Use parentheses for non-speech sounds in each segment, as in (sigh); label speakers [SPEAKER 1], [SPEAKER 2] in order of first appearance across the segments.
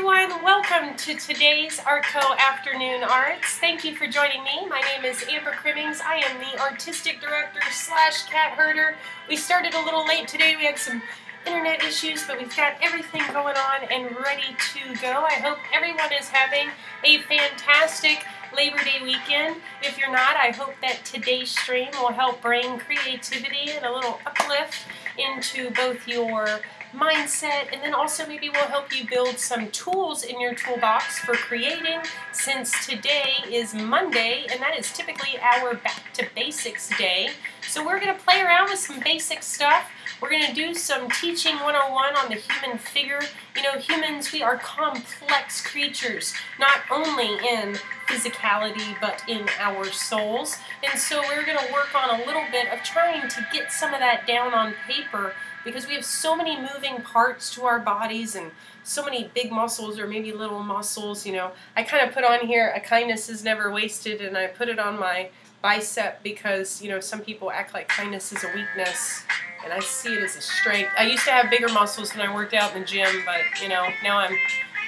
[SPEAKER 1] Welcome to today's Artco Afternoon Arts. Thank you for joining me. My name is Amber Crimmings. I am the artistic director slash cat herder. We started a little late today. We had some internet issues, but we've got everything going on and ready to go. I hope everyone is having a fantastic Labor Day weekend. If you're not, I hope that today's stream will help bring creativity and a little uplift into both your mindset, and then also maybe we'll help you build some tools in your toolbox for creating since today is Monday, and that is typically our Back to Basics day. So we're going to play around with some basic stuff. We're going to do some teaching 101 on the human figure. You know, humans, we are complex creatures, not only in physicality, but in our souls. And so we're going to work on a little bit of trying to get some of that down on paper because we have so many moving parts to our bodies and so many big muscles or maybe little muscles, you know. I kind of put on here, a kindness is never wasted, and I put it on my bicep because, you know, some people act like kindness is a weakness, and I see it as a strength. I used to have bigger muscles when I worked out in the gym, but, you know, now I'm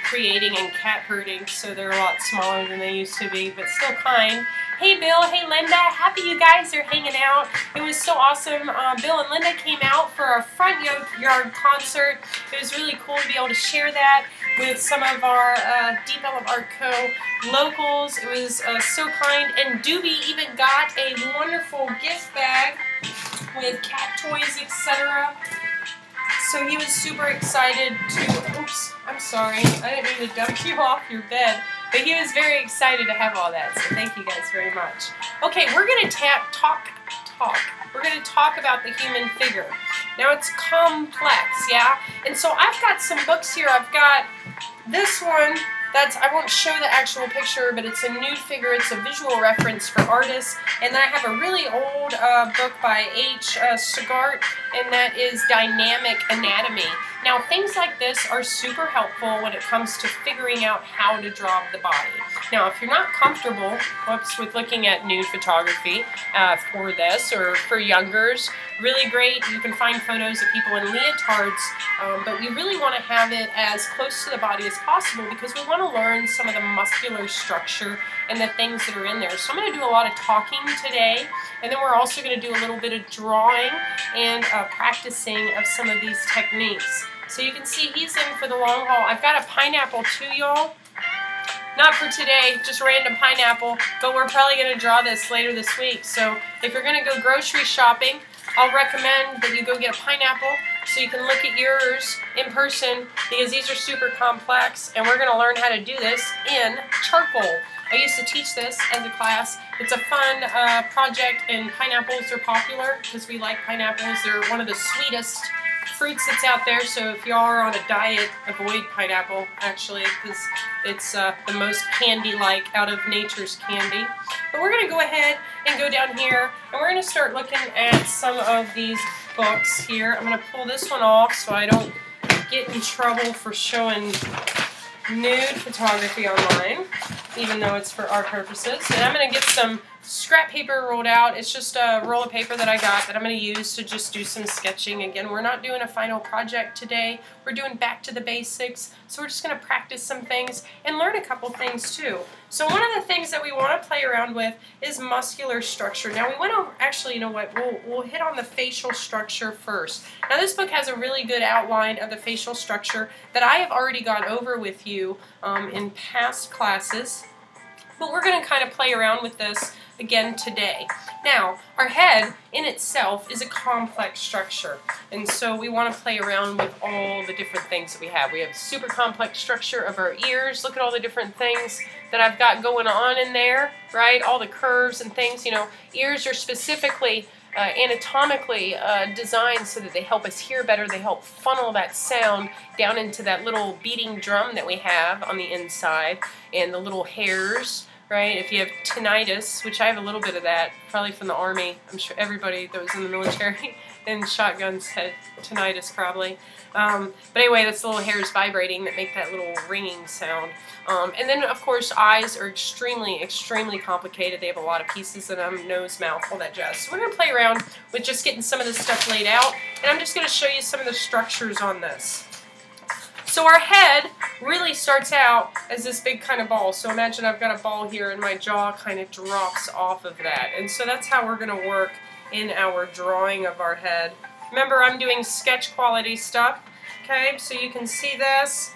[SPEAKER 1] creating and cat herding, so they're a lot smaller than they used to be, but still kind. Hey Bill, hey Linda, happy you guys are hanging out. It was so awesome. Uh, Bill and Linda came out for our front yard concert. It was really cool to be able to share that with some of our uh, Deep Ellum Art Co. locals. It was uh, so kind. And Doobie even got a wonderful gift bag with cat toys, etc. So he was super excited to, oops, I'm sorry, I didn't mean to dump you (laughs) off your bed. But he was very excited to have all that, so thank you guys very much. Okay, we're going to tap talk, talk. We're going to talk about the human figure. Now it's complex, yeah? And so I've got some books here. I've got this one that's, I won't show the actual picture, but it's a nude figure. It's a visual reference for artists. And then I have a really old uh, book by H. Uh, Sugart, and that is Dynamic Anatomy. Now, things like this are super helpful when it comes to figuring out how to draw the body. Now, if you're not comfortable whoops, with looking at nude photography uh, for this or for youngers, really great. You can find photos of people in leotards, um, but we really want to have it as close to the body as possible because we want to learn some of the muscular structure and the things that are in there. So I'm going to do a lot of talking today, and then we're also going to do a little bit of drawing and uh, practicing of some of these techniques. So you can see he's in for the long haul. I've got a pineapple too, y'all. Not for today, just random pineapple, but we're probably going to draw this later this week. So if you're going to go grocery shopping, I'll recommend that you go get a pineapple so you can look at yours in person because these are super complex and we're going to learn how to do this in charcoal. I used to teach this as a class. It's a fun uh, project and pineapples are popular because we like pineapples. They're one of the sweetest fruits that's out there, so if you are on a diet, avoid pineapple, actually, because it's uh, the most candy-like out of nature's candy. But we're going to go ahead and go down here, and we're going to start looking at some of these books here. I'm going to pull this one off so I don't get in trouble for showing nude photography online, even though it's for art purposes. And I'm going to get some scrap paper rolled out. It's just a roll of paper that I got that I'm going to use to just do some sketching. Again, we're not doing a final project today. We're doing back to the basics. So we're just going to practice some things and learn a couple things too. So one of the things that we want to play around with is muscular structure. Now we went over, actually, you know what, we'll, we'll hit on the facial structure first. Now this book has a really good outline of the facial structure that I have already gone over with you um, in past classes. But we're going to kind of play around with this again today. Now, our head in itself is a complex structure, and so we want to play around with all the different things that we have. We have super complex structure of our ears. Look at all the different things that I've got going on in there, right? All the curves and things. You know, ears are specifically uh, anatomically uh, designed so that they help us hear better. They help funnel that sound down into that little beating drum that we have on the inside and the little hairs right? If you have tinnitus, which I have a little bit of that, probably from the Army. I'm sure everybody that was in the military (laughs) and shotguns had tinnitus probably. Um, but anyway, that's the little hairs vibrating that make that little ringing sound. Um, and then, of course, eyes are extremely, extremely complicated. They have a lot of pieces in them, nose, mouth, all that jazz. So we're going to play around with just getting some of this stuff laid out. And I'm just going to show you some of the structures on this. So our head really starts out as this big kind of ball. So imagine I've got a ball here and my jaw kind of drops off of that. And so that's how we're going to work in our drawing of our head. Remember, I'm doing sketch quality stuff. Okay, so you can see this.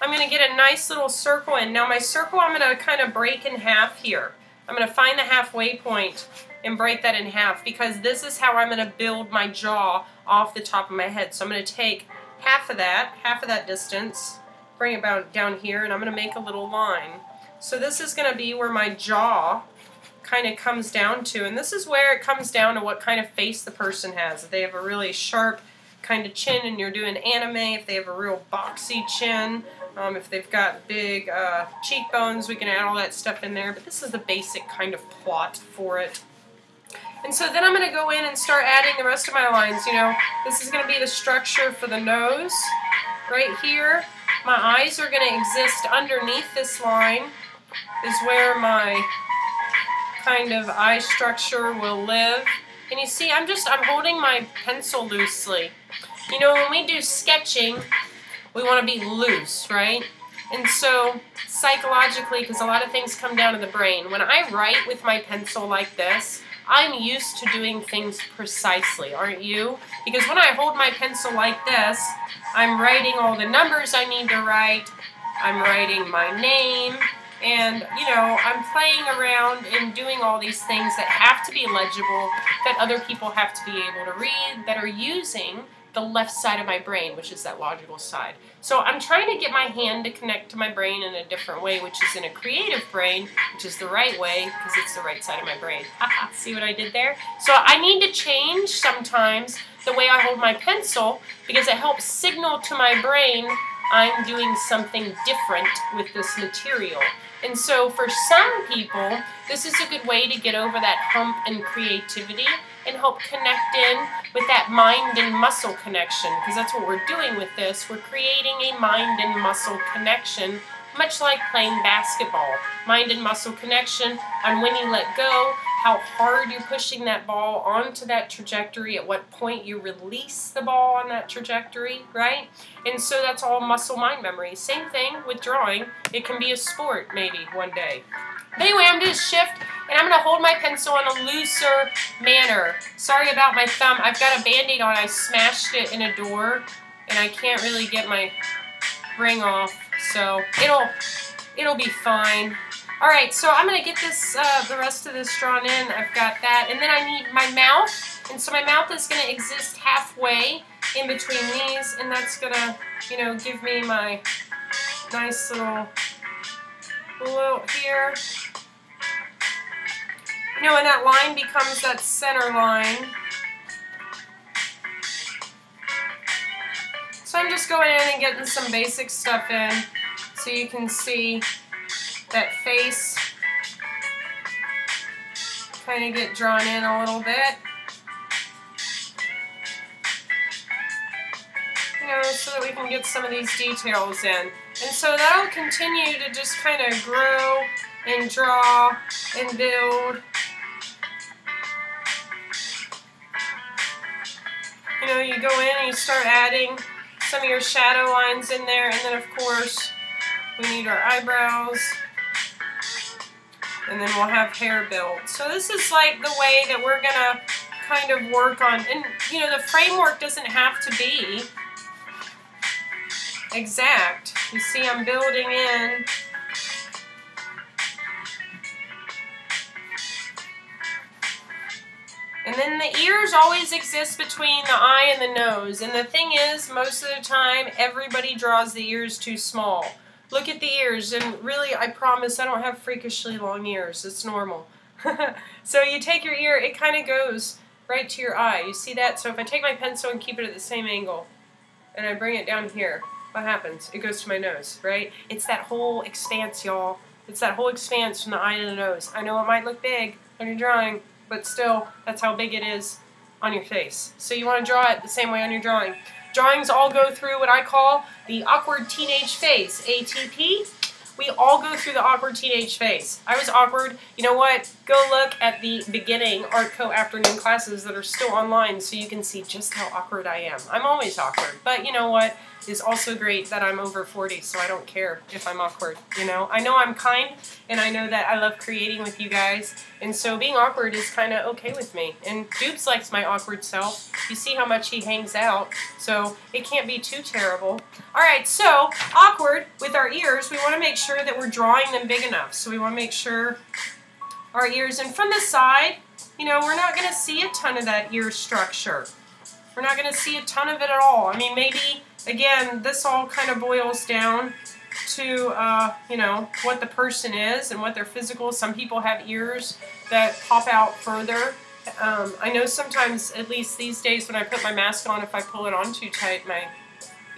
[SPEAKER 1] I'm going to get a nice little circle in. Now my circle I'm going to kind of break in half here. I'm going to find the halfway point and break that in half because this is how I'm going to build my jaw off the top of my head. So I'm going to take half of that, half of that distance, bring it about down here, and I'm going to make a little line. So this is going to be where my jaw kind of comes down to, and this is where it comes down to what kind of face the person has. If they have a really sharp kind of chin and you're doing anime, if they have a real boxy chin, um, if they've got big uh, cheekbones, we can add all that stuff in there, but this is the basic kind of plot for it. And so then I'm going to go in and start adding the rest of my lines. You know, this is going to be the structure for the nose right here. My eyes are going to exist underneath this line is where my kind of eye structure will live. And you see, I'm just, I'm holding my pencil loosely. You know, when we do sketching, we want to be loose, right? And so, psychologically, because a lot of things come down to the brain, when I write with my pencil like this, I'm used to doing things precisely, aren't you? Because when I hold my pencil like this, I'm writing all the numbers I need to write, I'm writing my name, and, you know, I'm playing around and doing all these things that have to be legible, that other people have to be able to read, that are using the left side of my brain, which is that logical side. So I'm trying to get my hand to connect to my brain in a different way, which is in a creative brain, which is the right way, because it's the right side of my brain. (laughs) See what I did there? So I need to change sometimes the way I hold my pencil, because it helps signal to my brain I'm doing something different with this material. And so for some people, this is a good way to get over that hump in creativity and help connect in with that mind and muscle connection because that's what we're doing with this. We're creating a mind and muscle connection much like playing basketball. Mind and muscle connection on when you let go, how hard you're pushing that ball onto that trajectory, at what point you release the ball on that trajectory, right? And so that's all muscle mind memory. Same thing with drawing. It can be a sport maybe one day. Anyway, I'm going to shift and I'm going to hold my pencil in a looser manner. Sorry about my thumb. I've got a band-aid on. I smashed it in a door and I can't really get my ring off. So it'll it'll be fine. All right, so I'm gonna get this uh, the rest of this drawn in. I've got that, and then I need my mouth, and so my mouth is gonna exist halfway in between these, and that's gonna, you know, give me my nice little little here. You know, and that line becomes that center line. So I'm just going in and getting some basic stuff in so you can see that face kind of get drawn in a little bit. You know, so that we can get some of these details in. And so that'll continue to just kind of grow and draw and build. You know, you go in and you start adding some of your shadow lines in there, and then of course we need our eyebrows, and then we'll have hair built. So this is like the way that we're gonna kind of work on, and you know, the framework doesn't have to be exact. You see I'm building in And then the ears always exist between the eye and the nose. And the thing is, most of the time, everybody draws the ears too small. Look at the ears, and really, I promise I don't have freakishly long ears. It's normal. (laughs) so you take your ear, it kind of goes right to your eye. You see that? So if I take my pencil and keep it at the same angle, and I bring it down here, what happens? It goes to my nose, right? It's that whole expanse, y'all. It's that whole expanse from the eye to the nose. I know it might look big when you're drawing, but still, that's how big it is on your face. So you want to draw it the same way on your drawing. Drawings all go through what I call the awkward teenage phase, ATP. We all go through the awkward teenage phase. I was awkward. You know what? Go look at the beginning Art Co. afternoon classes that are still online so you can see just how awkward I am. I'm always awkward, but you know what? Is also great that I'm over 40, so I don't care if I'm awkward, you know? I know I'm kind, and I know that I love creating with you guys, and so being awkward is kind of okay with me. And Doobs likes my awkward self. You see how much he hangs out, so it can't be too terrible. All right, so awkward with our ears, we want to make sure that we're drawing them big enough. So we want to make sure our ears, and from the side, you know, we're not going to see a ton of that ear structure. We're not going to see a ton of it at all. I mean, maybe, again, this all kind of boils down to, uh, you know, what the person is and what their physical. Some people have ears that pop out further. Um, I know sometimes, at least these days, when I put my mask on, if I pull it on too tight, my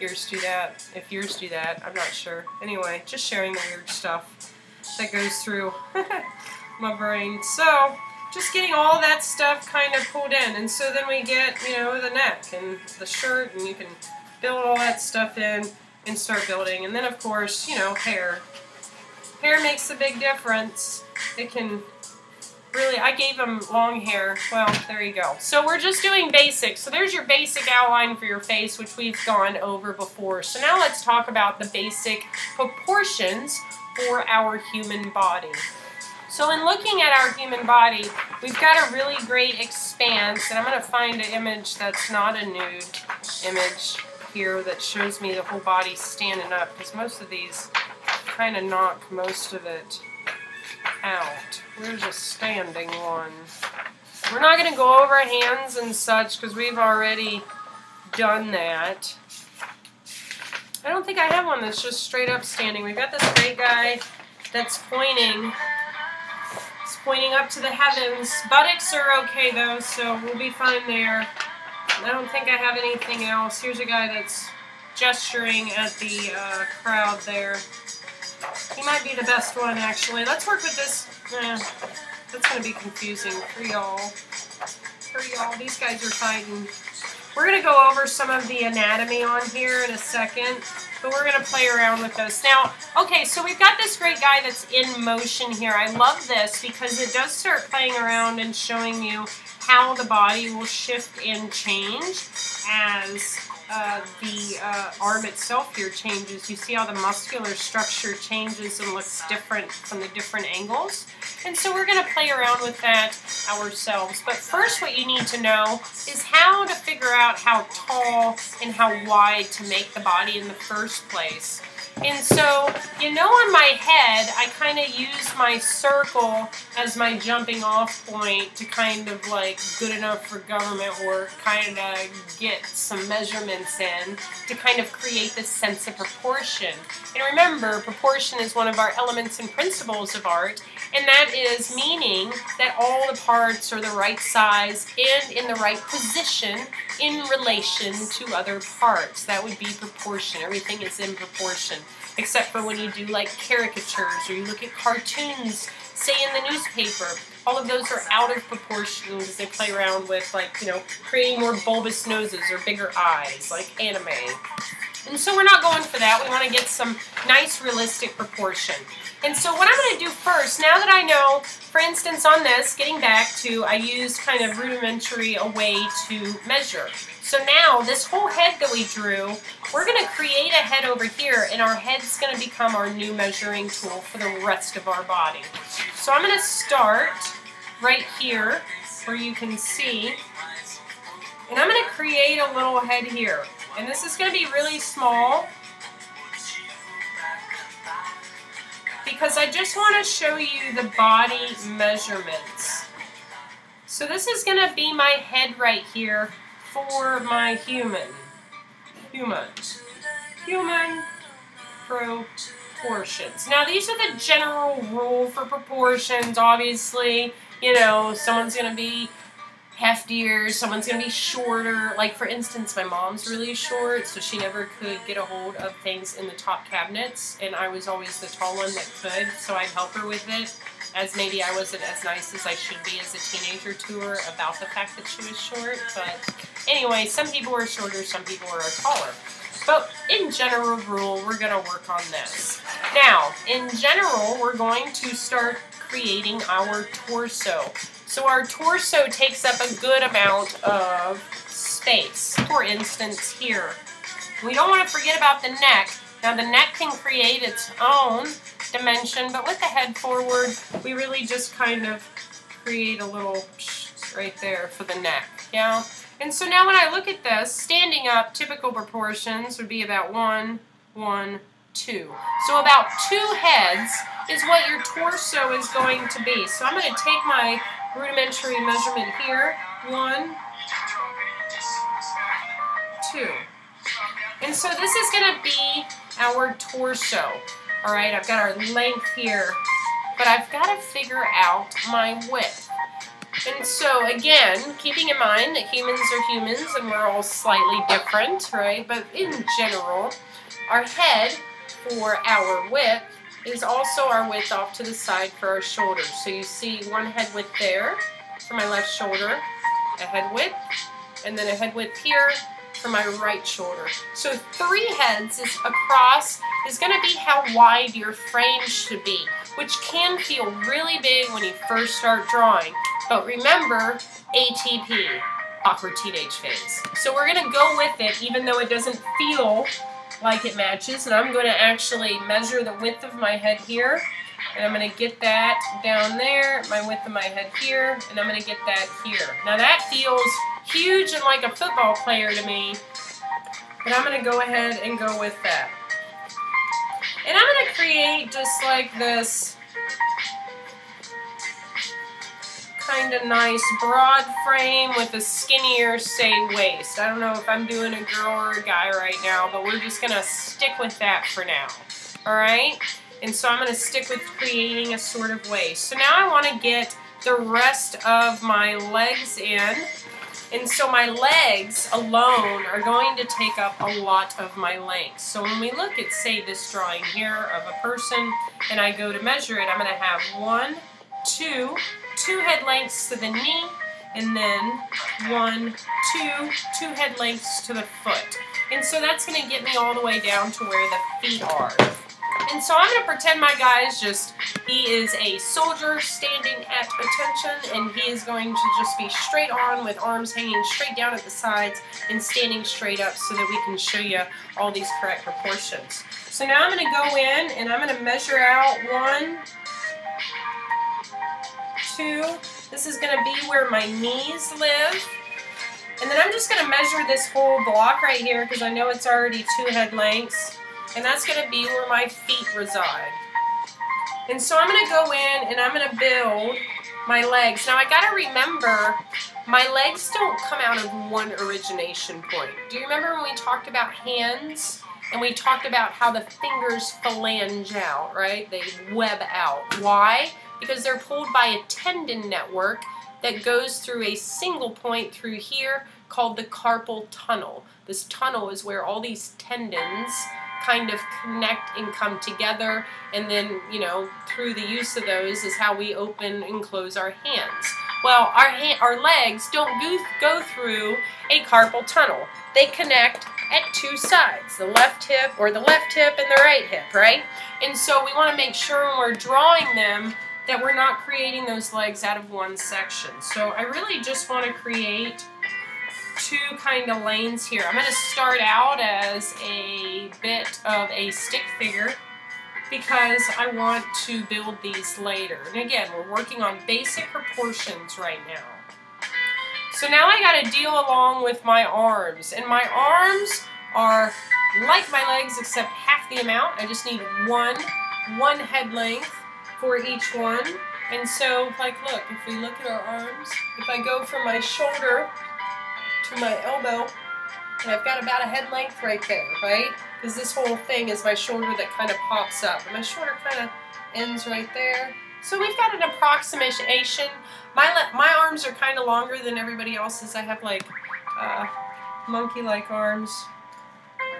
[SPEAKER 1] ears do that. If ears do that, I'm not sure. Anyway, just sharing the weird stuff that goes through (laughs) my brain. So, just getting all that stuff kind of pulled in. And so then we get, you know, the neck and the shirt, and you can build all that stuff in and start building. And then, of course, you know, hair. Hair makes a big difference. It can really, I gave them long hair. Well, there you go. So we're just doing basics. So there's your basic outline for your face, which we've gone over before. So now let's talk about the basic proportions for our human body. So in looking at our human body, we've got a really great expanse, and I'm going to find an image that's not a nude image here that shows me the whole body standing up, because most of these kind of knock most of it out. Where's a standing one? We're not going to go over hands and such, because we've already done that. I don't think I have one that's just straight up standing. We've got this great guy that's pointing It's pointing up to the heavens. Buttocks are okay though, so we'll be fine there. I don't think I have anything else. Here's a guy that's gesturing at the uh, crowd there. He might be the best one actually. Let's work with this. Eh, that's going to be confusing for y'all. For y'all, these guys are fighting. We're going to go over some of the anatomy on here in a second but we're going to play around with those. Now, okay, so we've got this great guy that's in motion here. I love this because it does start playing around and showing you how the body will shift and change as uh, the uh, arm itself here changes. You see how the muscular structure changes and looks different from the different angles. And so we're going to play around with that ourselves. But first what you need to know is how to figure out how tall and how wide to make the body in the first place. And so, you know, on my head, I kind of use my circle as my jumping off point to kind of like good enough for government work, kind of get some measurements in to kind of create this sense of proportion. And remember, proportion is one of our elements and principles of art, and that is meaning that all the parts are the right size and in the right position in relation to other parts. That would be proportion. Everything is in proportion, except for when you do like caricatures or you look at cartoons, say in the newspaper. All of those are out of proportion because they play around with like, you know, creating more bulbous noses or bigger eyes, like anime. And so we're not going for that. We want to get some nice realistic proportion. And so what I'm going to do first, now that I know, for instance on this, getting back to, I used kind of rudimentary a way to measure. So now, this whole head that we drew, we're going to create a head over here, and our head's going to become our new measuring tool for the rest of our body. So I'm going to start right here, where you can see, and I'm going to create a little head here. And this is going to be really small, because I just want to show you the body measurements. So this is going to be my head right here for my human. Human. Human proportions. Now these are the general rule for proportions. Obviously, you know, someone's going to be heftier, someone's gonna be shorter. Like for instance, my mom's really short, so she never could get a hold of things in the top cabinets, and I was always the tall one that could, so I'd help her with it. As maybe I wasn't as nice as I should be as a teenager to her about the fact that she was short, but anyway, some people are shorter, some people are taller. But in general rule, we're going to work on this. Now, in general, we're going to start creating our torso. So our torso takes up a good amount of space. For instance, here. We don't want to forget about the neck. Now the neck can create its own dimension, but with the head forward, we really just kind of create a little right there for the neck, yeah? And so now when I look at this, standing up, typical proportions would be about one, one, two. So about two heads is what your torso is going to be. So I'm going to take my rudimentary measurement here, one, two. And so this is going to be our torso. All right, I've got our length here, but I've got to figure out my width. And so, again, keeping in mind that humans are humans and we're all slightly different, right? But in general, our head for our width is also our width off to the side for our shoulders. So you see one head width there for my left shoulder, a head width, and then a head width here for my right shoulder. So three heads is across is going to be how wide your frame should be, which can feel really big when you first start drawing. But remember, ATP, awkward teenage phase. So we're going to go with it even though it doesn't feel like it matches. And I'm going to actually measure the width of my head here. And I'm going to get that down there, my width of my head here, and I'm going to get that here. Now that feels huge and like a football player to me, but I'm going to go ahead and go with that. And I'm going to create just like this kind of nice broad frame with a skinnier, say, waist. I don't know if I'm doing a girl or a guy right now, but we're just going to stick with that for now. All right? And so I'm going to stick with creating a sort of waist. So now I want to get the rest of my legs in. And so my legs alone are going to take up a lot of my length. So when we look at, say, this drawing here of a person, and I go to measure it, I'm going to have one, two, two head lengths to the knee, and then one, two, two head lengths to the foot. And so that's going to get me all the way down to where the feet are. And so I'm going to pretend my guy is just, he is a soldier standing at attention, and he is going to just be straight on with arms hanging straight down at the sides and standing straight up so that we can show you all these correct proportions. So now I'm going to go in and I'm going to measure out one, two. This is going to be where my knees live. And then I'm just going to measure this whole block right here because I know it's already two head lengths. And that's going to be where my feet reside. And so I'm going to go in and I'm going to build my legs. Now I got to remember, my legs don't come out of one origination point. Do you remember when we talked about hands? And we talked about how the fingers phalange out, right? They web out. Why? Because they're pulled by a tendon network that goes through a single point through here called the carpal tunnel. This tunnel is where all these tendons kind of connect and come together and then you know through the use of those is how we open and close our hands. Well our hand, our legs don't go, go through a carpal tunnel. They connect at two sides the left hip or the left hip and the right hip right? And so we want to make sure when we're drawing them that we're not creating those legs out of one section so I really just want to create two kind of lanes here. I'm going to start out as a bit of a stick figure because I want to build these later. And again, we're working on basic proportions right now. So now I got to deal along with my arms. And my arms are like my legs except half the amount. I just need one, one head length for each one. And so, like, look, if we look at our arms, if I go from my shoulder to my elbow, and I've got about a head length right there, right? Because this whole thing is my shoulder that kind of pops up. And my shoulder kind of ends right there. So we've got an approximation. My, my arms are kind of longer than everybody else's. I have like uh, monkey-like arms,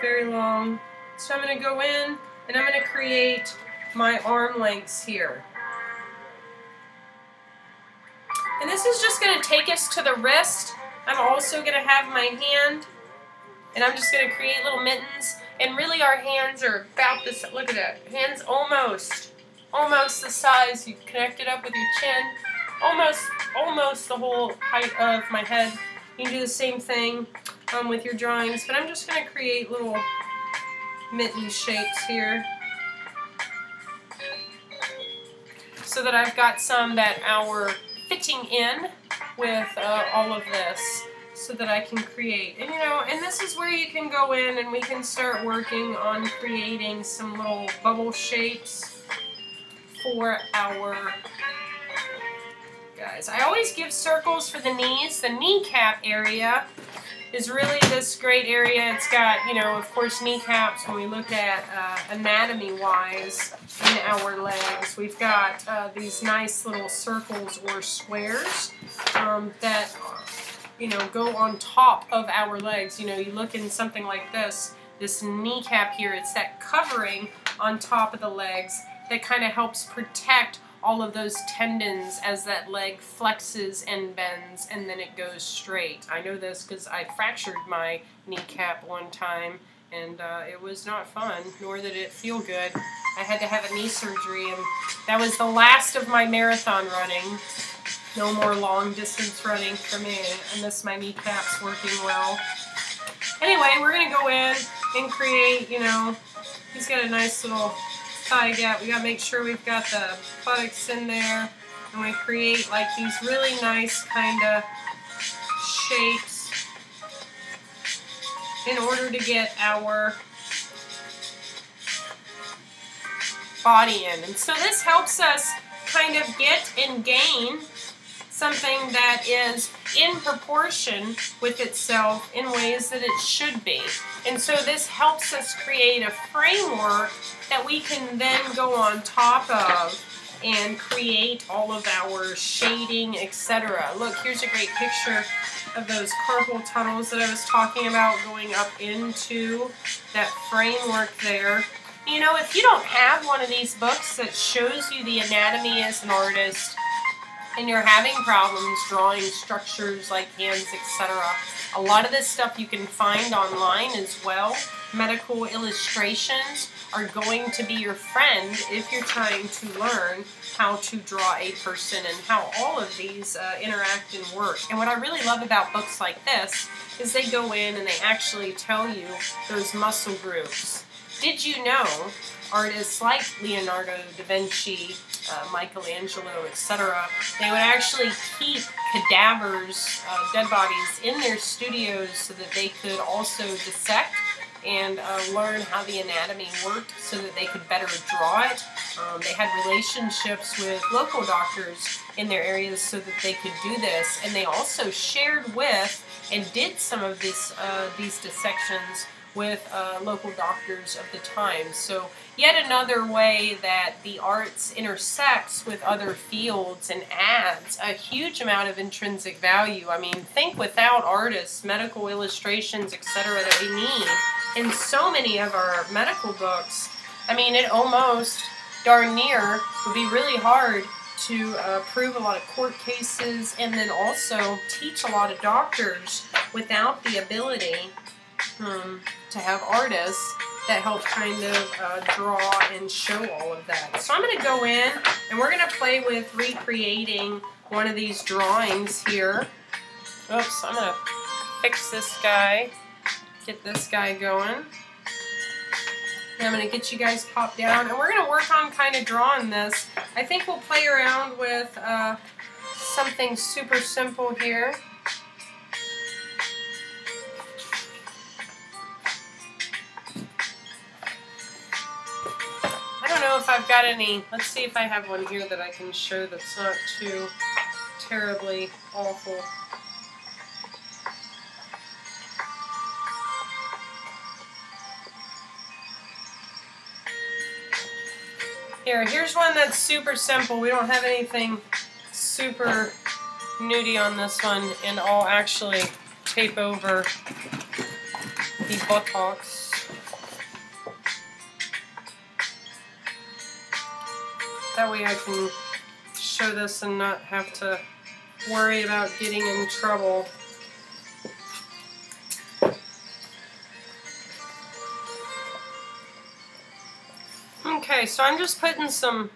[SPEAKER 1] very long. So I'm going to go in and I'm going to create my arm lengths here. And this is just going to take us to the wrist I'm also going to have my hand, and I'm just going to create little mittens. And really our hands are about this, look at that, hands almost, almost the size. You connect it up with your chin, almost, almost the whole height of my head. You can do the same thing um, with your drawings, but I'm just going to create little mitten shapes here. So that I've got some that are fitting in with uh, all of this so that I can create. And you know, and this is where you can go in and we can start working on creating some little bubble shapes for our guys. I always give circles for the knees. The kneecap area is really this great area. It's got, you know, of course, kneecaps when we look at uh, anatomy-wise in our legs. We've got uh, these nice little circles or squares um, that you know, go on top of our legs. You know, you look in something like this, this kneecap here, it's that covering on top of the legs that kind of helps protect all of those tendons as that leg flexes and bends and then it goes straight. I know this because I fractured my kneecap one time and uh, it was not fun, nor did it feel good. I had to have a knee surgery and that was the last of my marathon running. No more long distance running for me. I miss my kneecaps working well. Anyway, we're going to go in and create, you know, he's got a nice little gap. We got to make sure we've got the buttocks in there. And we create like these really nice kind of shapes in order to get our body in. And so this helps us kind of get and gain something that is in proportion with itself in ways that it should be. And so this helps us create a framework that we can then go on top of and create all of our shading, etc. Look, here's a great picture of those carpal tunnels that I was talking about going up into that framework there. You know, if you don't have one of these books that shows you the anatomy as an artist, and you're having problems drawing structures like hands, etc., a lot of this stuff you can find online as well. Medical illustrations are going to be your friend if you're trying to learn how to draw a person and how all of these uh, interact and work. And what I really love about books like this is they go in and they actually tell you those muscle groups. Did you know artists like Leonardo da Vinci, uh, Michelangelo, etc., they would actually keep cadavers, uh, dead bodies, in their studios so that they could also dissect and uh, learn how the anatomy worked so that they could better draw it. Um, they had relationships with local doctors in their areas so that they could do this, and they also shared with and did some of this, uh, these dissections with uh, local doctors of the time. So yet another way that the arts intersects with other fields and adds a huge amount of intrinsic value. I mean, think without artists, medical illustrations, etc., that we need in so many of our medical books. I mean, it almost darn near would be really hard to uh, prove a lot of court cases and then also teach a lot of doctors without the ability um, to have artists that help kind of uh, draw and show all of that. So I'm going to go in and we're going to play with recreating one of these drawings here. Oops, I'm going to fix this guy, get this guy going. And I'm going to get you guys popped down and we're going to work on kind of drawing this. I think we'll play around with uh, something super simple here. Know if I've got any. Let's see if I have one here that I can show that's not too terribly awful. Here, here's one that's super simple. We don't have anything super nudie on this one, and I'll actually tape over the buttocks. That way I can show this and not have to worry about getting in trouble. Okay, so I'm just putting some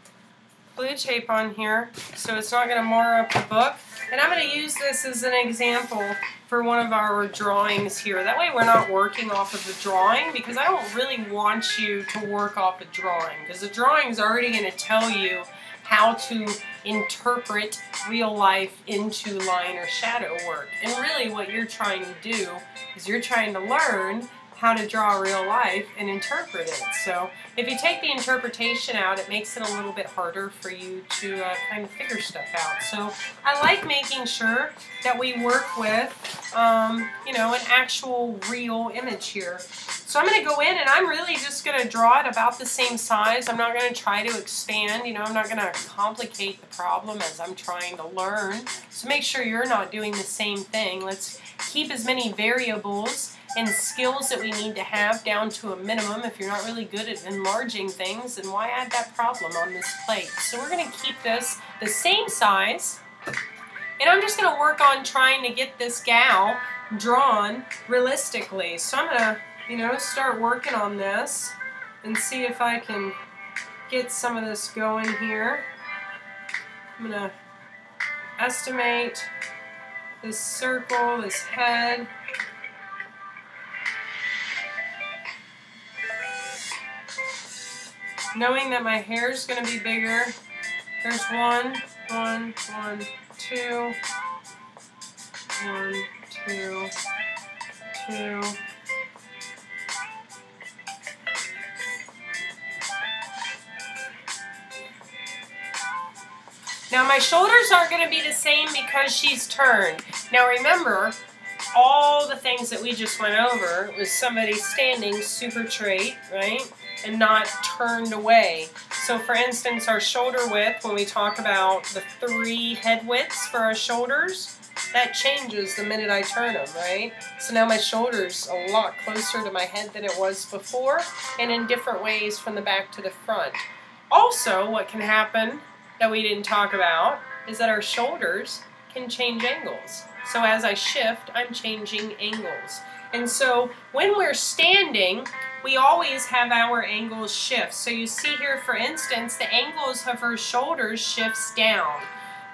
[SPEAKER 1] blue tape on here so it's not going to mar up the book. And I'm going to use this as an example for one of our drawings here. That way we're not working off of the drawing because I don't really want you to work off a drawing because the drawing is already going to tell you how to interpret real life into line or shadow work. And really what you're trying to do is you're trying to learn how to draw real life and interpret it. So if you take the interpretation out, it makes it a little bit harder for you to uh, kind of figure stuff out. So I like making sure that we work with, um, you know, an actual real image here. So I'm going to go in and I'm really just going to draw it about the same size. I'm not going to try to expand, you know, I'm not going to complicate the problem as I'm trying to learn. So make sure you're not doing the same thing. Let's keep as many variables and skills that we need to have down to a minimum. If you're not really good at enlarging things, then why add that problem on this plate? So we're going to keep this the same size. And I'm just going to work on trying to get this gal drawn realistically. So I'm going to, you know, start working on this and see if I can get some of this going here. I'm going to estimate this circle, this head. Knowing that my hair is going to be bigger. There's one, one, one, two, one, two, two. Now my shoulders aren't going to be the same because she's turned. Now remember, all the things that we just went over was somebody standing super straight, right? And not turned away. So for instance, our shoulder width, when we talk about the three head widths for our shoulders, that changes the minute I turn them, right? So now my shoulder's a lot closer to my head than it was before, and in different ways from the back to the front. Also, what can happen that we didn't talk about is that our shoulders can change angles. So as I shift, I'm changing angles. And so when we're standing, we always have our angles shift. So you see here, for instance, the angles of her shoulders shifts down.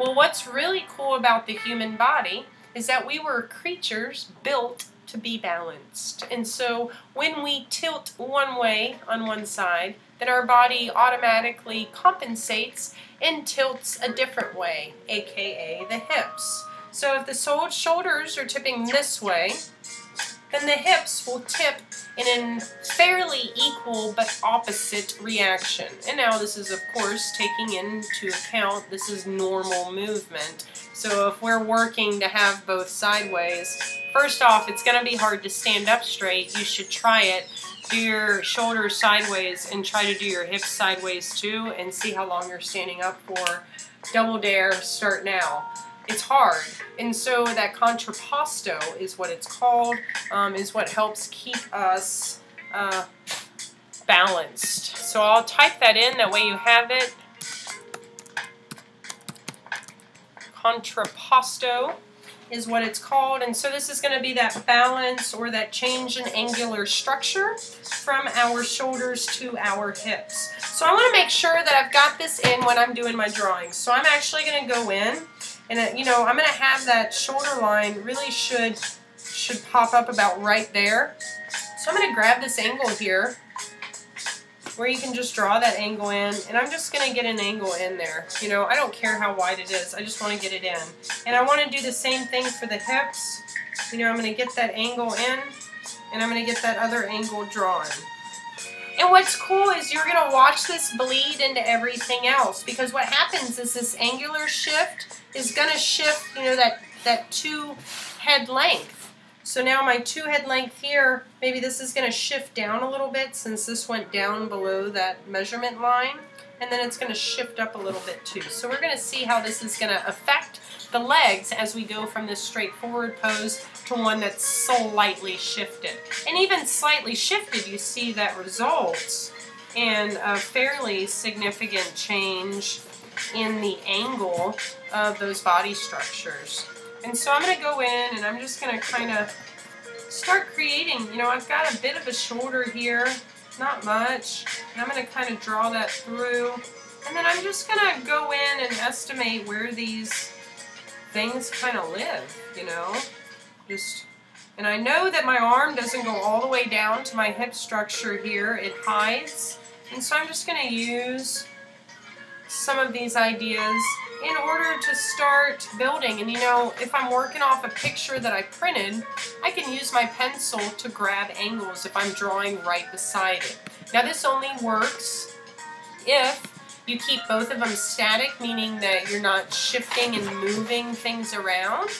[SPEAKER 1] Well, what's really cool about the human body is that we were creatures built to be balanced. And so when we tilt one way on one side, then our body automatically compensates and tilts a different way, aka the hips. So if the shoulders are tipping this way, then the hips will tip in a fairly equal but opposite reaction. And now this is, of course, taking into account this is normal movement. So if we're working to have both sideways, first off, it's going to be hard to stand up straight. You should try it. Do your shoulders sideways and try to do your hips sideways too and see how long you're standing up for. Double dare, start now it's hard. And so that contrapposto is what it's called, um, is what helps keep us uh, balanced. So I'll type that in, that way you have it. Contrapposto is what it's called. And so this is going to be that balance or that change in angular structure from our shoulders to our hips. So I want to make sure that I've got this in when I'm doing my drawing. So I'm actually going to go in and, uh, you know, I'm going to have that shoulder line really should, should pop up about right there. So I'm going to grab this angle here where you can just draw that angle in and I'm just going to get an angle in there. You know, I don't care how wide it is. I just want to get it in. And I want to do the same thing for the hips. You know, I'm going to get that angle in and I'm going to get that other angle drawn. And what's cool is you're going to watch this bleed into everything else because what happens is this angular shift is going to shift, you know, that, that two head length. So now my two head length here, maybe this is going to shift down a little bit since this went down below that measurement line. And then it's going to shift up a little bit too. So we're going to see how this is going to affect the legs as we go from this straightforward pose to one that's slightly shifted. And even slightly shifted, you see that results in a fairly significant change in the angle of those body structures. And so I'm going to go in and I'm just going to kind of start creating. You know, I've got a bit of a shoulder here, not much. And I'm going to kind of draw that through. And then I'm just gonna go in and estimate where these things kind of live, you know? Just, and I know that my arm doesn't go all the way down to my hip structure here. It hides. And so I'm just gonna use some of these ideas in order to start building. And you know, if I'm working off a picture that I printed, I can use my pencil to grab angles if I'm drawing right beside it. Now this only works if you keep both of them static, meaning that you're not shifting and moving things around,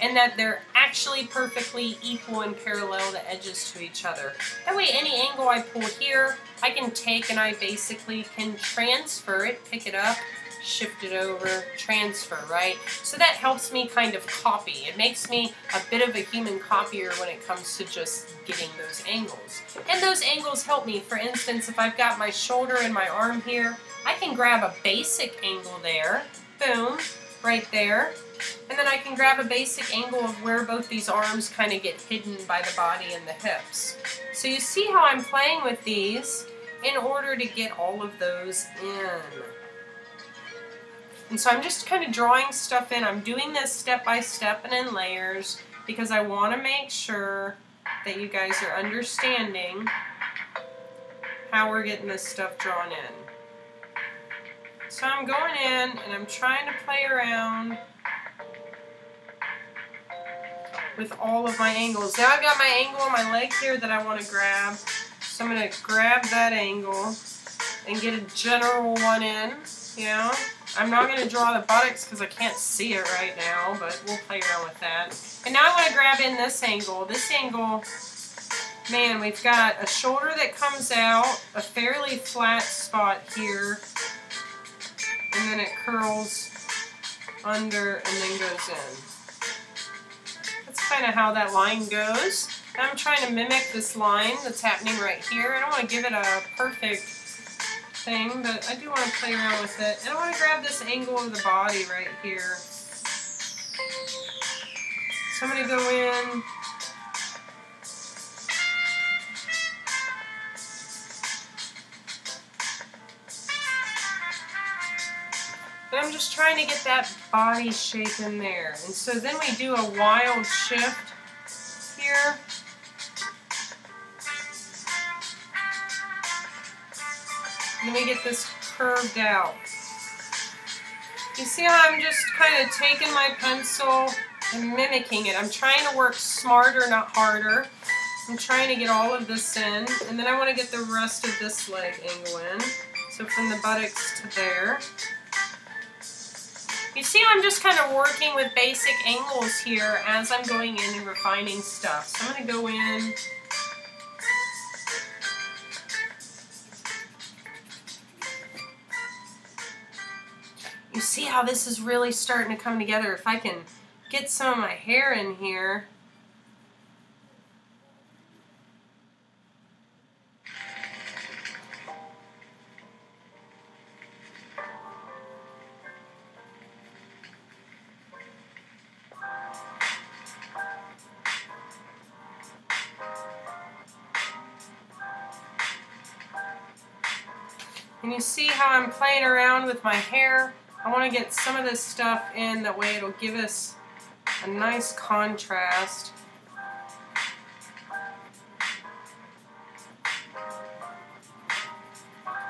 [SPEAKER 1] and that they're actually perfectly equal and parallel the edges to each other. That way any angle I pull here, I can take and I basically can transfer it, pick it up, shift it over, transfer, right? So that helps me kind of copy. It makes me a bit of a human copier when it comes to just getting those angles. And those angles help me. For instance, if I've got my shoulder and my arm here, I can grab a basic angle there, boom, right there, and then I can grab a basic angle of where both these arms kind of get hidden by the body and the hips. So you see how I'm playing with these in order to get all of those in. And so I'm just kind of drawing stuff in. I'm doing this step by step and in layers because I want to make sure that you guys are understanding how we're getting this stuff drawn in. So I'm going in and I'm trying to play around with all of my angles. Now I've got my angle on my leg here that I want to grab. So I'm going to grab that angle and get a general one in, you know. I'm not going to draw the buttocks because I can't see it right now, but we'll play around with that. And now I want to grab in this angle. This angle, man, we've got a shoulder that comes out, a fairly flat spot here, and then it curls under and then goes in. Kind of how that line goes. I'm trying to mimic this line that's happening right here. I don't want to give it a perfect thing, but I do want to play around with it. And I want to grab this angle of the body right here. So I'm going to go in But I'm just trying to get that body shape in there. And so then we do a wild shift here. And we get this curved out. You see how I'm just kind of taking my pencil and mimicking it. I'm trying to work smarter, not harder. I'm trying to get all of this in. And then I want to get the rest of this leg angle in. So from the buttocks to there. You see I'm just kind of working with basic angles here as I'm going in and refining stuff. So I'm going to go in You see how this is really starting to come together. If I can get some of my hair in here, You see how I'm playing around with my hair? I want to get some of this stuff in that way it'll give us a nice contrast.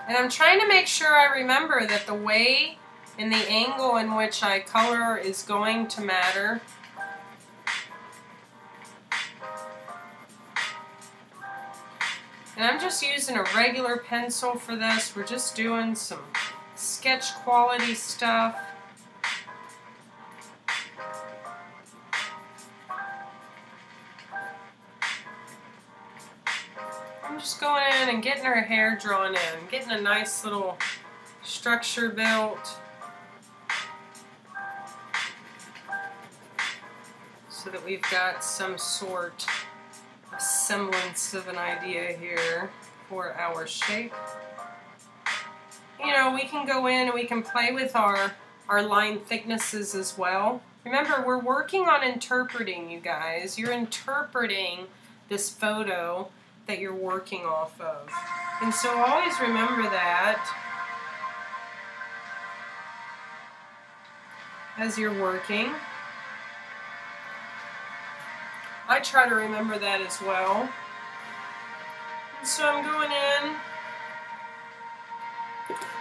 [SPEAKER 1] And I'm trying to make sure I remember that the way and the angle in which I color is going to matter. Just using a regular pencil for this. We're just doing some sketch quality stuff. I'm just going in and getting her hair drawn in, getting a nice little structure built. So that we've got some sort semblance of an idea here for our shape. You know, we can go in and we can play with our, our line thicknesses as well. Remember, we're working on interpreting, you guys. You're interpreting this photo that you're working off of. And so always remember that as you're working. I try to remember that as well. And so I'm going in,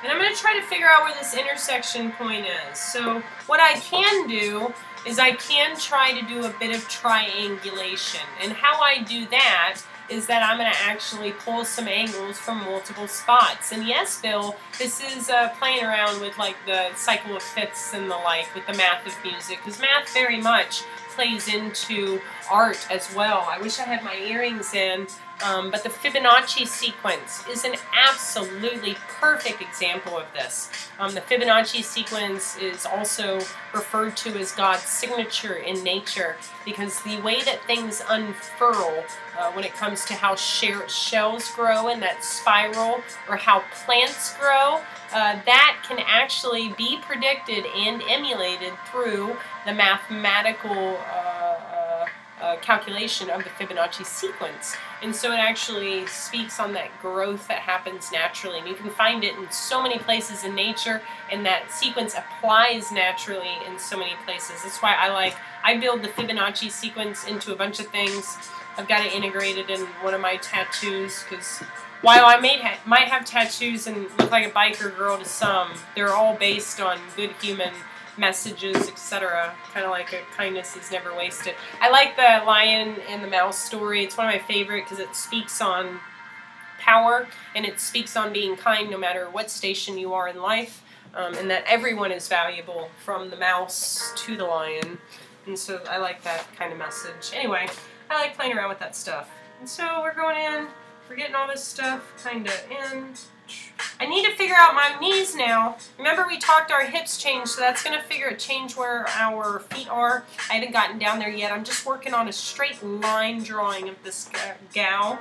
[SPEAKER 1] and I'm going to try to figure out where this intersection point is. So what I can do is I can try to do a bit of triangulation. And how I do that is that I'm going to actually pull some angles from multiple spots. And yes, Bill, this is uh, playing around with like the cycle of fifths and the like with the math of music, because math very much plays into art as well. I wish I had my earrings in, um, but the Fibonacci sequence is an absolutely perfect example of this. Um, the Fibonacci sequence is also referred to as God's signature in nature because the way that things unfurl uh, when it comes to how shells grow in that spiral or how plants grow, uh, that can actually be predicted and emulated through the mathematical uh, calculation of the Fibonacci sequence. And so it actually speaks on that growth that happens naturally. And you can find it in so many places in nature, and that sequence applies naturally in so many places. That's why I like, I build the Fibonacci sequence into a bunch of things. I've got it integrated in one of my tattoos because while I may ha might have tattoos and look like a biker girl to some, they're all based on good human messages, etc. Kind of like a kindness is never wasted. I like the lion and the mouse story. It's one of my favorite because it speaks on power and it speaks on being kind no matter what station you are in life. Um, and that everyone is valuable from the mouse to the lion. And so I like that kind of message. Anyway, I like playing around with that stuff. And so we're going in, we're getting all this stuff kind of in. I need to figure out my knees now. Remember we talked our hips changed, so that's going to figure change where our feet are. I haven't gotten down there yet. I'm just working on a straight line drawing of this gal.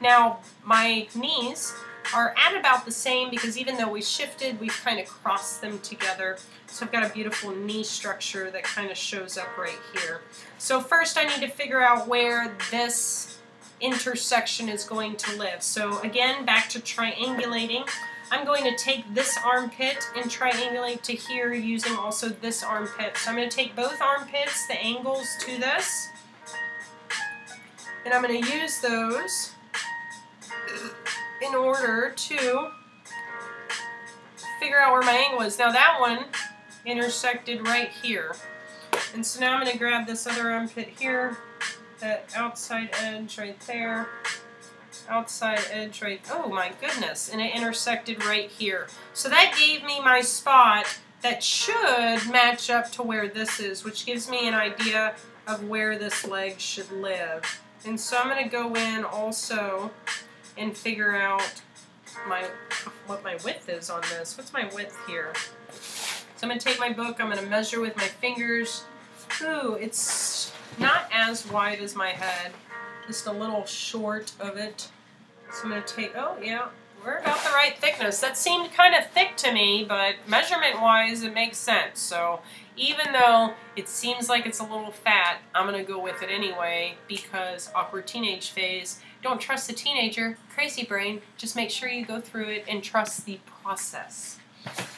[SPEAKER 1] Now, my knees are at about the same because even though we shifted, we've kind of crossed them together. So I've got a beautiful knee structure that kind of shows up right here. So first I need to figure out where this intersection is going to live. So again, back to triangulating. I'm going to take this armpit and triangulate to here using also this armpit. So I'm going to take both armpits, the angles to this, and I'm going to use those in order to figure out where my angle is. Now that one intersected right here. And so now I'm going to grab this other armpit here that outside edge right there, outside edge right, oh my goodness, and it intersected right here. So that gave me my spot that should match up to where this is, which gives me an idea of where this leg should live. And so I'm going to go in also and figure out my what my width is on this. What's my width here? So I'm going to take my book, I'm going to measure with my fingers. Ooh, it's not as wide as my head, just a little short of it. So I'm going to take, oh yeah, we're about the right thickness. That seemed kind of thick to me, but measurement-wise it makes sense. So even though it seems like it's a little fat, I'm going to go with it anyway because awkward teenage phase. Don't trust the teenager, crazy brain. Just make sure you go through it and trust the process.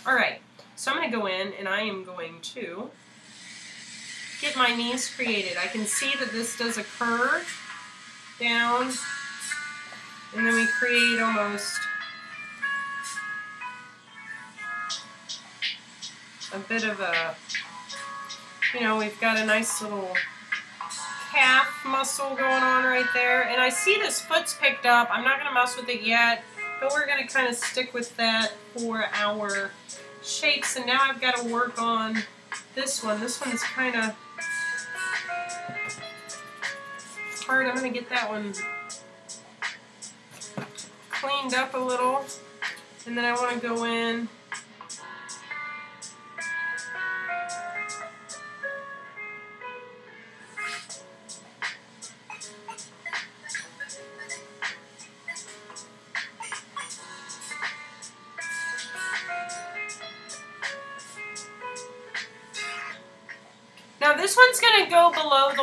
[SPEAKER 1] All right, so I'm going to go in and I am going to get my knees created. I can see that this does a curve down, and then we create almost a bit of a, you know, we've got a nice little calf muscle going on right there. And I see this foot's picked up. I'm not going to mess with it yet, but we're going to kind of stick with that for our shapes. And now I've got to work on this one. This one's kind of I'm going to get that one cleaned up a little. And then I want to go in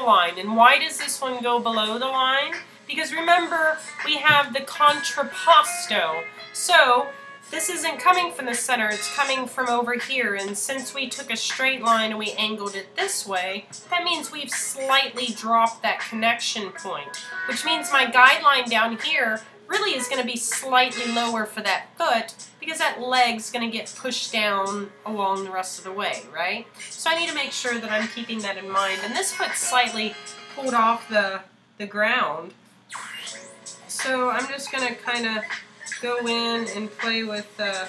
[SPEAKER 1] line. And why does this one go below the line? Because remember, we have the contrapposto. So, this isn't coming from the center, it's coming from over here. And since we took a straight line and we angled it this way, that means we've slightly dropped that connection point, which means my guideline down here really is going to be slightly lower for that foot because that leg's going to get pushed down along the rest of the way, right? So I need to make sure that I'm keeping that in mind. And this foot's slightly pulled off the, the ground. So I'm just going to kind of go in and play with the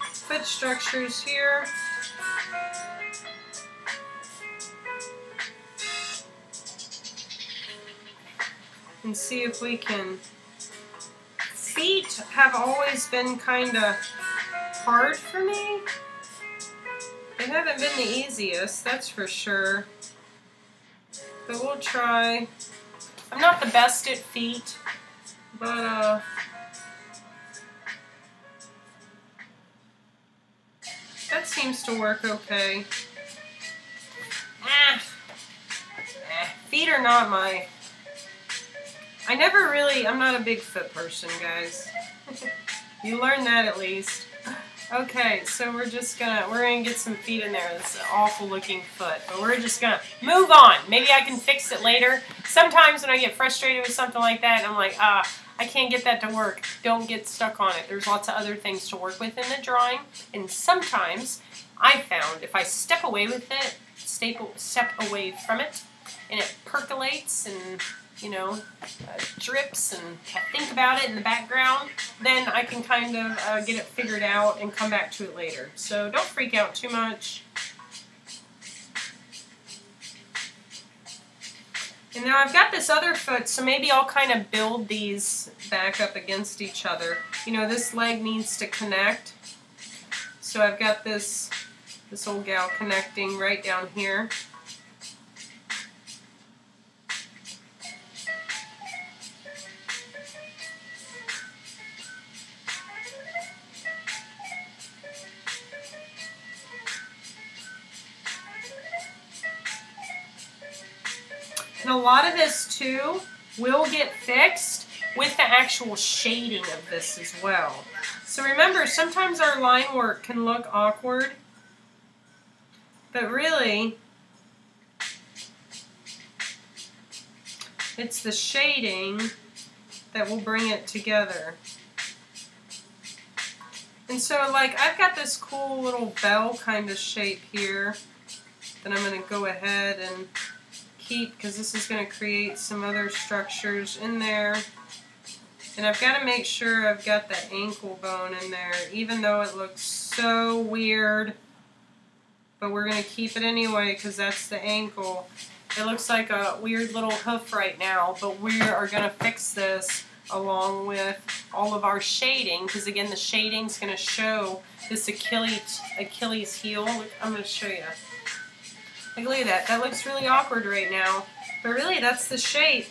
[SPEAKER 1] foot structures here. And see if we can... Feet have always been kind of hard for me. They haven't been the easiest, that's for sure. But we'll try. I'm not the best at feet, but uh, that seems to work okay. Ah, eh, feet are not my. I never really. I'm not a big foot person, guys. you learn that at least. Okay, so we're just gonna we're gonna get some feet in there. This awful looking foot, but we're just gonna move on. Maybe I can fix it later. Sometimes when I get frustrated with something like that, I'm like, ah, I can't get that to work. Don't get stuck on it. There's lots of other things to work with in the drawing, and sometimes I found if I step away with it, step step away from it, and it percolates and you know, uh, drips and think about it in the background, then I can kind of uh, get it figured out and come back to it later. So don't freak out too much. And now I've got this other foot, so maybe I'll kind of build these back up against each other. You know, this leg needs to connect. So I've got this, this old gal connecting right down here. And a lot of this too will get fixed with the actual shading of this as well. So remember, sometimes our line work can look awkward, but really, it's the shading that will bring it together. And so, like, I've got this cool little bell kind of shape here that I'm going to go ahead and keep because this is going to create some other structures in there. And I've got to make sure I've got the ankle bone in there, even though it looks so weird. But we're going to keep it anyway because that's the ankle. It looks like a weird little hoof right now, but we are going to fix this along with all of our shading because again the shading is going to show this Achilles Achilles heel. I'm going to show you. Like, look at that. That looks really awkward right now. But really, that's the shape.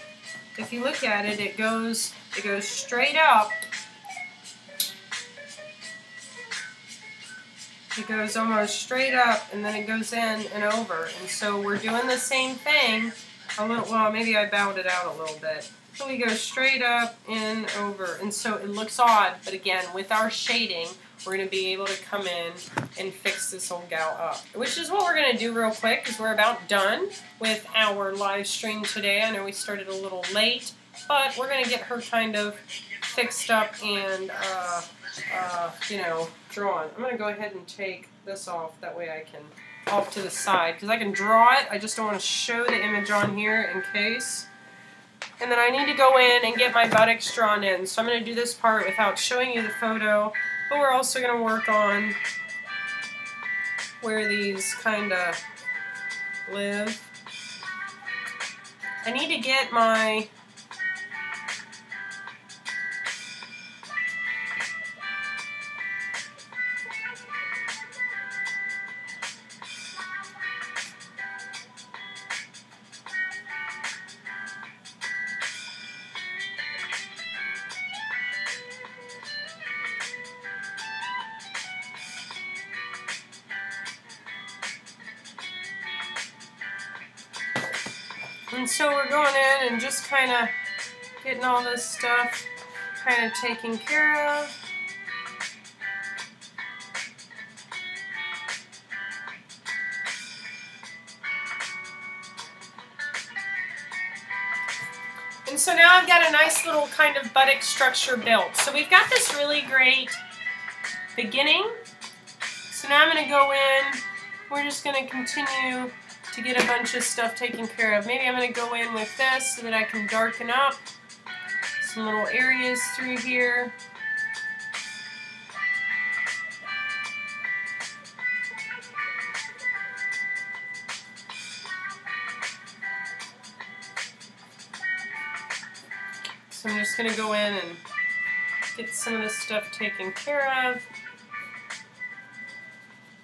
[SPEAKER 1] If you look at it, it goes, it goes straight up. It goes almost straight up, and then it goes in and over. And so we're doing the same thing. A little, well, maybe I bowed it out a little bit. So we go straight up, in, over. And so it looks odd, but again, with our shading, we're going to be able to come in and fix this old gal up. Which is what we're going to do real quick because we're about done with our live stream today. I know we started a little late, but we're going to get her kind of fixed up and, uh, uh, you know, drawn. I'm going to go ahead and take this off. That way I can off to the side because I can draw it. I just don't want to show the image on here in case. And then I need to go in and get my buttocks drawn in. So I'm going to do this part without showing you the photo. But we're also going to work on where these kind of live. I need to get my kind of getting all this stuff kind of taken care of. And so now I've got a nice little kind of buttock structure built. So we've got this really great beginning. So now I'm going to go in, we're just going to continue to get a bunch of stuff taken care of. Maybe I'm going to go in with this so that I can darken up some little areas through here. So I'm just going to go in and get some of this stuff taken care of.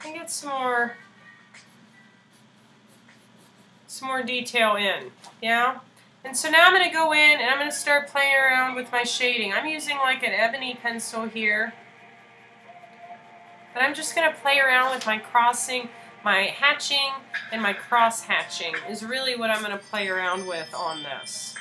[SPEAKER 1] And get some more some more detail in. Yeah? And so now I'm going to go in and I'm going to start playing around with my shading. I'm using like an ebony pencil here. But I'm just going to play around with my crossing, my hatching, and my cross hatching is really what I'm going to play around with on this.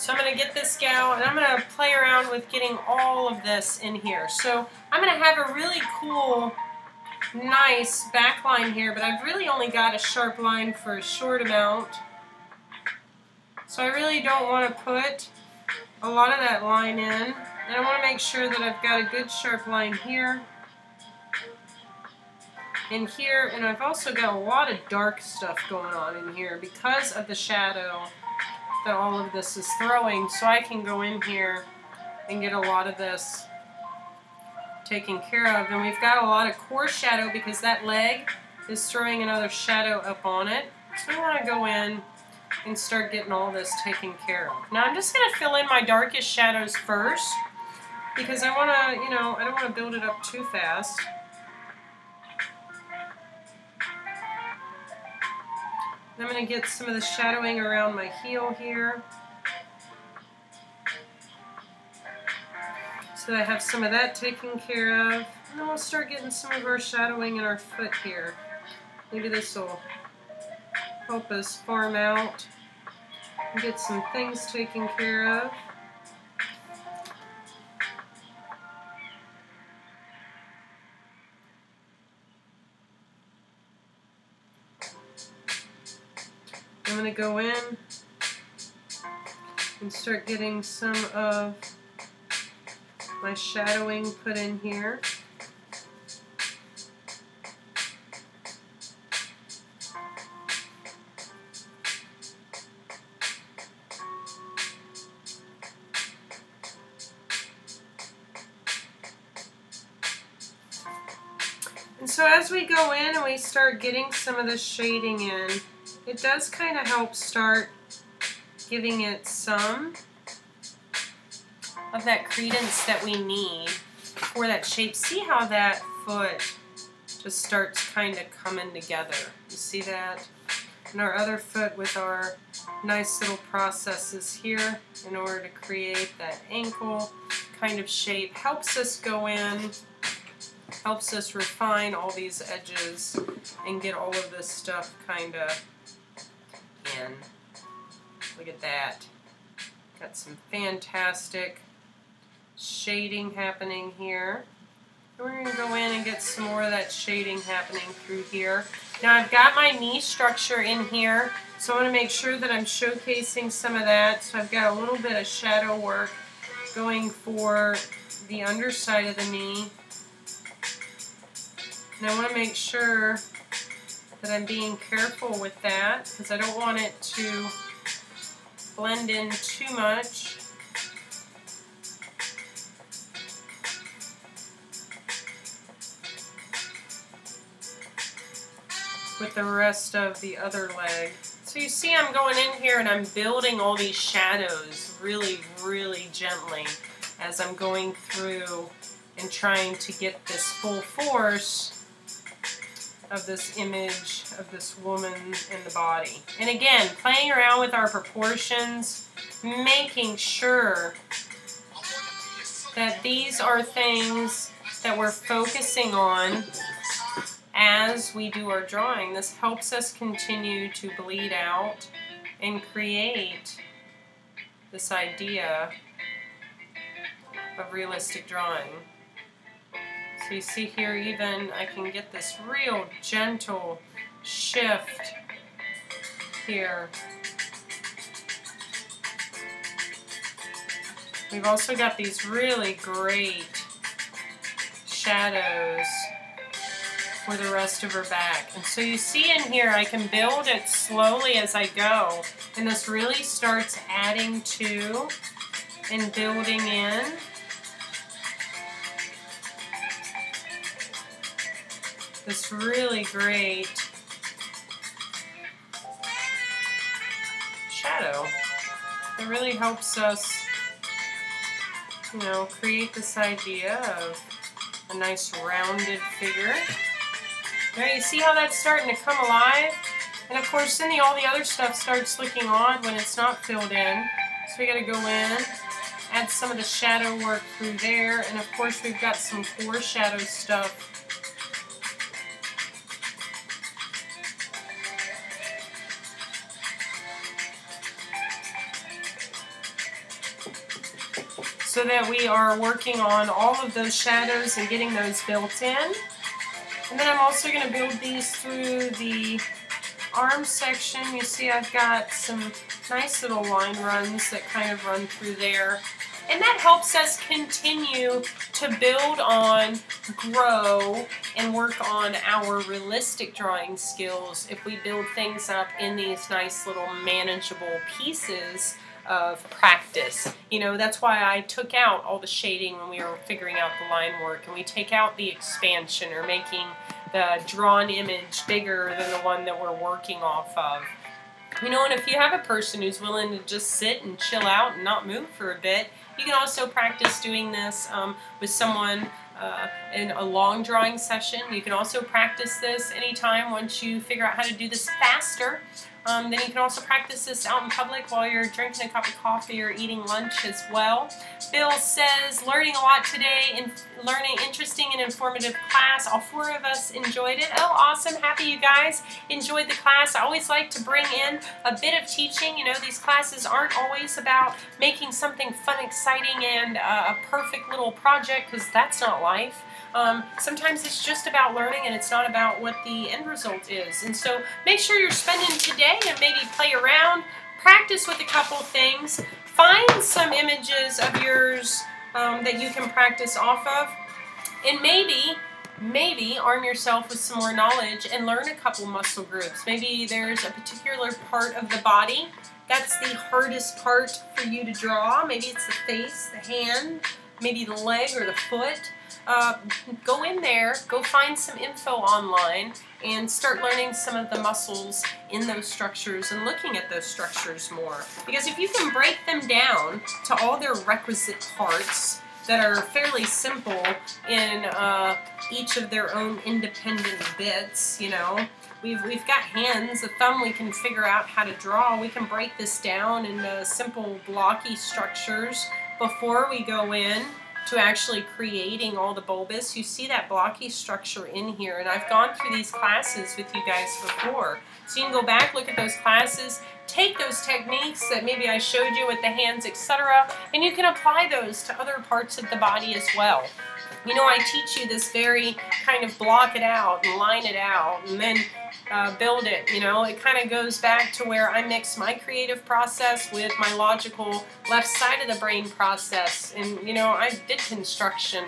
[SPEAKER 1] So I'm going to get this gal and I'm going to play around with getting all of this in here. So I'm going to have a really cool, nice back line here, but I've really only got a sharp line for a short amount. So I really don't want to put a lot of that line in. And I want to make sure that I've got a good sharp line here in here, and I've also got a lot of dark stuff going on in here because of the shadow that all of this is throwing so I can go in here and get a lot of this taken care of. And we've got a lot of core shadow because that leg is throwing another shadow up on it. So we want to go in and start getting all this taken care of. Now I'm just going to fill in my darkest shadows first because I want to, you know, I don't want to build it up too fast. I'm going to get some of the shadowing around my heel here. So I have some of that taken care of. And then we'll start getting some of our shadowing in our foot here. Maybe this will help us farm out and get some things taken care of. I'm going to go in and start getting some of my shadowing put in here. And so as we go in and we start getting some of the shading in, it does kind of help start giving it some of that credence that we need for that shape. See how that foot just starts kind of coming together. You see that? And our other foot with our nice little processes here in order to create that ankle kind of shape helps us go in, helps us refine all these edges and get all of this stuff kind of in. Look at that. Got some fantastic shading happening here. we're going to go in and get some more of that shading happening through here. Now I've got my knee structure in here, so I want to make sure that I'm showcasing some of that. So I've got a little bit of shadow work going for the underside of the knee. And I want to make sure that I'm being careful with that because I don't want it to blend in too much. With the rest of the other leg. So you see I'm going in here and I'm building all these shadows really, really gently as I'm going through and trying to get this full force of this image of this woman in the body. And again, playing around with our proportions, making sure that these are things that we're focusing on as we do our drawing. This helps us continue to bleed out and create this idea of realistic drawing. So you see here even I can get this real gentle shift here. We've also got these really great shadows for the rest of her back. And so you see in here, I can build it slowly as I go. And this really starts adding to and building in. This really great shadow. It really helps us, you know, create this idea of a nice rounded figure. Now you see how that's starting to come alive? And of course then the, all the other stuff starts looking odd when it's not filled in. So we gotta go in, add some of the shadow work through there, and of course we've got some foreshadow stuff so that we are working on all of those shadows and getting those built in. And then I'm also going to build these through the arm section. You see I've got some nice little line runs that kind of run through there. And that helps us continue to build on, grow, and work on our realistic drawing skills if we build things up in these nice little manageable pieces of practice. You know, that's why I took out all the shading when we were figuring out the line work, and we take out the expansion or making the drawn image bigger than the one that we're working off of. You know, and if you have a person who's willing to just sit and chill out and not move for a bit, you can also practice doing this um, with someone uh, in a long drawing session. You can also practice this anytime once you figure out how to do this faster. Um, then you can also practice this out in public while you're drinking a cup of coffee or eating lunch as well. Bill says, learning a lot today, in learning interesting and informative class. All four of us enjoyed it. Oh, awesome. Happy you guys enjoyed the class. I always like to bring in a bit of teaching. You know, these classes aren't always about making something fun, exciting, and uh, a perfect little project because that's not life. Um, sometimes it's just about learning and it's not about what the end result is. And so make sure you're spending today and maybe play around, practice with a couple things, find some images of yours um, that you can practice off of, and maybe maybe arm yourself with some more knowledge and learn a couple muscle groups. Maybe there's a particular part of the body that's the hardest part for you to draw. Maybe it's the face, the hand, maybe the leg or the foot uh, go in there, go find some info online, and start learning some of the muscles in those structures and looking at those structures more. Because if you can break them down to all their requisite parts that are fairly simple in uh, each of their own independent bits, you know, We've, we've got hands, a thumb we can figure out how to draw. We can break this down into simple blocky structures before we go in to actually creating all the bulbous. You see that blocky structure in here, and I've gone through these classes with you guys before. So you can go back, look at those classes, take those techniques that maybe I showed you with the hands, etc., and you can apply those to other parts of the body as well. You know, I teach you this very kind of block it out and line it out, and then uh, build it. You know, it kind of goes back to where I mix my creative process with my logical left side of the brain process. And, you know, I did construction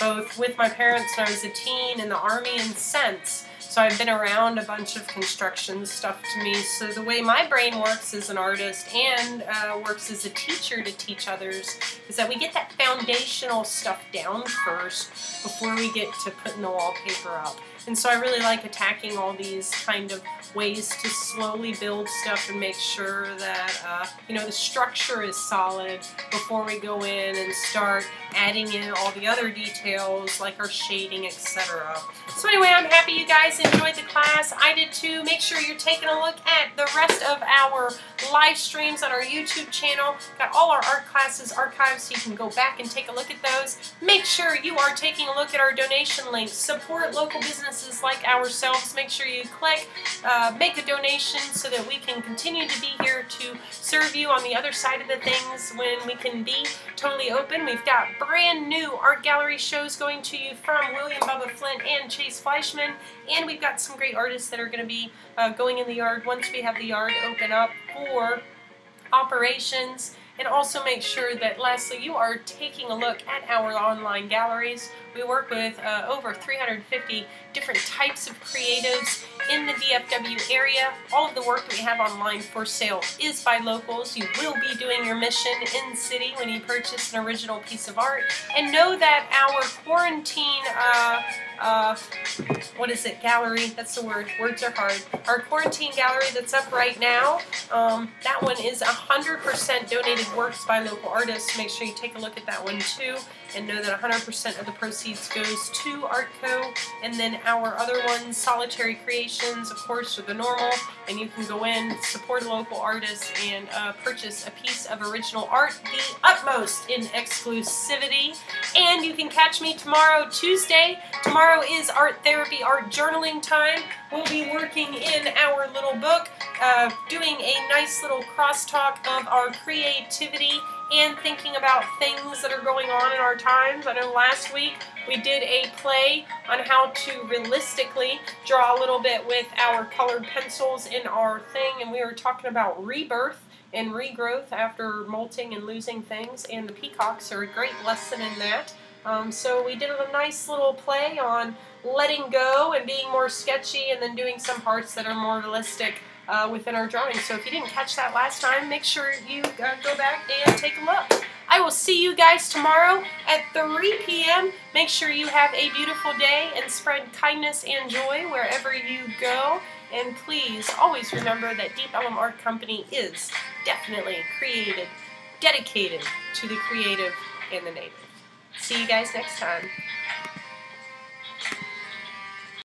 [SPEAKER 1] both with my parents when I was a teen in the Army and since. So I've been around a bunch of construction stuff to me. So the way my brain works as an artist and uh, works as a teacher to teach others is that we get that foundational stuff down first before we get to putting the wallpaper up. And so I really like attacking all these kind of ways to slowly build stuff and make sure that, uh, you know, the structure is solid before we go in and start adding in all the other details like our shading, etc. So anyway, I'm happy you guys enjoyed the class. I did too. Make sure you're taking a look at the rest of our live streams on our YouTube channel. Got all our art classes archived so you can go back and take a look at those. Make sure you are taking a look at our donation links. Support local businesses like ourselves. Make sure you click, uh, make a donation so that we can continue to be here to serve you on the other side of the things when we can be totally open. We've got brand new art gallery shows going to you from William Bubba Flint and Chase Fleischman. And we've got some great artists that are going to be uh, going in the yard once we have the yard open up for operations. And also make sure that, lastly, you are taking a look at our online galleries. We work with uh, over 350 different types of creatives in the DFW area. All of the work that we have online for sale is by locals. You will be doing your mission in city when you purchase an original piece of art. And know that our quarantine uh, uh, what is it, gallery, that's the word, words are hard. Our quarantine gallery that's up right now, um, that one is 100% donated works by local artists. Make sure you take a look at that one too and know that 100% of the proceeds goes to Artco. And then our other ones, Solitary Creations, of course, are the normal. And you can go in, support a local artist, and uh, purchase a piece of original art, the utmost in exclusivity. And you can catch me tomorrow, Tuesday. Tomorrow is art therapy, art journaling time. We'll be working in our little book, uh, doing a nice little crosstalk of our creativity and thinking about things that are going on in our times. I know last week we did a play on how to realistically draw a little bit with our colored pencils in our thing, and we were talking about rebirth and regrowth after molting and losing things, and the peacocks are a great lesson in that. Um, so we did a nice little play on letting go and being more sketchy, and then doing some parts that are more realistic uh, within our drawing. So if you didn't catch that last time, make sure you uh, go back and take a look. I will see you guys tomorrow at 3 p.m. Make sure you have a beautiful day and spread kindness and joy wherever you go. And please always remember that Deep Ellum Art Company is definitely created, dedicated to the creative and the native. See you guys next time.